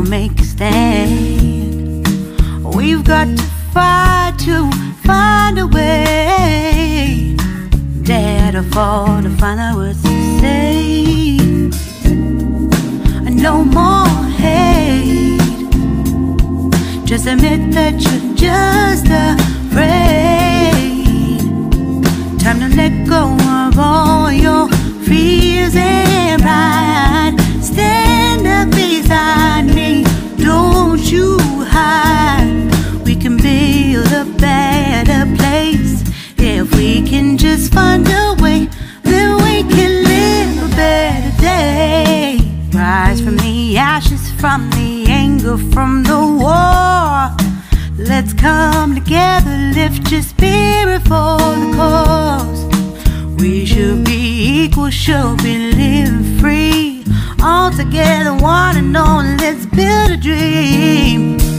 we'll make a stand. We've got to fight to find a way. Dare to fall to find out what to say. No more hate. Just admit that you're just afraid. Time to let go of all just find a way. that we can live a better day. Rise from the ashes, from the anger, from the war. Let's come together, lift your spirit for the cause. We should be equal, should be living free. All together, one and all, let's build a dream.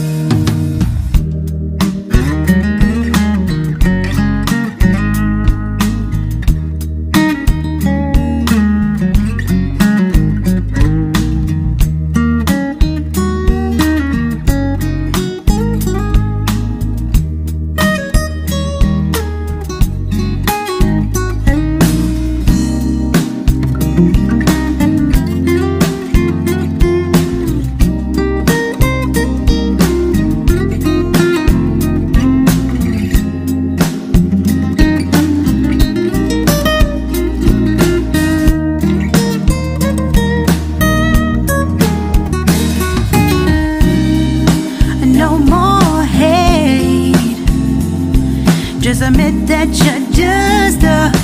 Just admit that you're just afraid.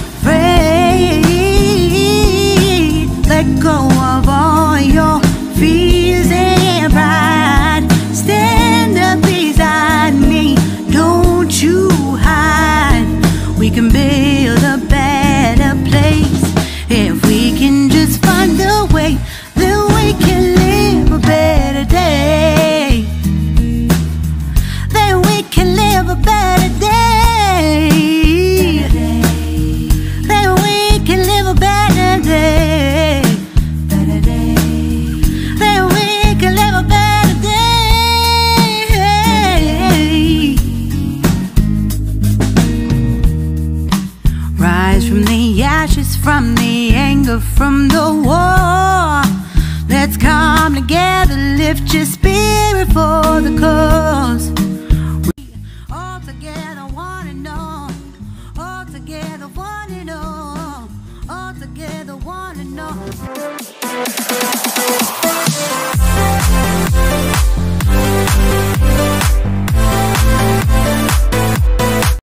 Rise from the ashes, from the anger, from the war. Let's come together, lift your spirit for the cause. All together, one and all. All together, one and all. All together, one and all.